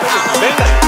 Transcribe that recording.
Venga.